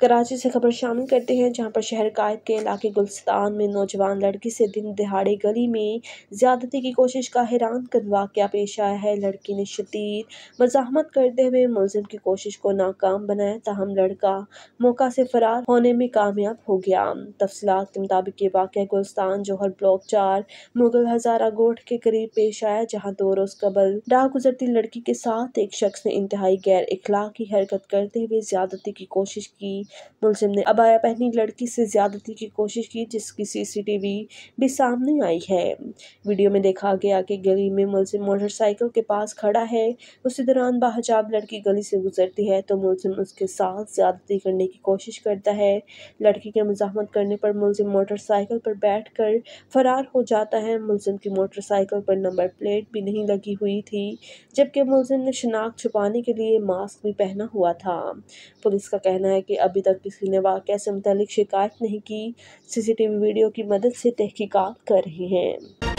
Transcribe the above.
कराची से खबर शामिल करते हैं, जहाँ पर शहर कायद के इलाके गुलस्तान में नौजवान लड़की से दिन दिहाड़े गली में ज्यादती की कोशिश का हैरान कर वाक़ पेश आया है। लड़की ने शदीद मजामत करते हुए मुलजिम की कोशिश को नाकाम बनाया, ताहम लड़का मौका से फरार होने में कामयाब हो गया। तफसलात के मुताबिक ये वाक़ गुलस्तान जोहर ब्लॉक चार मुगल हजारा गोट के करीब पेश आया, जहाँ दो रोज़ कबल डाह गुजरती लड़की के साथ एक शख्स ने इंतहाई गैर इखलाकी हरकत करते हुए ज्यादती की कोशिश की। मुलजिम ने अबाया पहनी लड़की से ज्यादती की कोशिश की जिसकी सीसीटीवी भी सामने आई है। वीडियो में देखा गया कि गली में मुलजिम मोटरसाइकिल के पास खड़ा है। उसी दौरान बाहजाब लड़की गली से गुजरती है तो मुलजिम उसके साथ ज्यादती करने की कोशिश करता है। लड़की के मजामत करने पर मुलजिम मोटरसाइकिल पर बैठ कर फरार हो जाता है। मुलजिम की मोटरसाइकिल पर नंबर प्लेट भी नहीं लगी हुई थी, जबकि मुलजिम ने शनाख्त छुपाने के लिए मास्क भी पहना हुआ था। पुलिस का कहना है कि अभी तक किसी ने वाक़ से मुतलिक शिकायत नहीं की, सीसीटीवी वीडियो की मदद से तहकीकात कर रही हैं।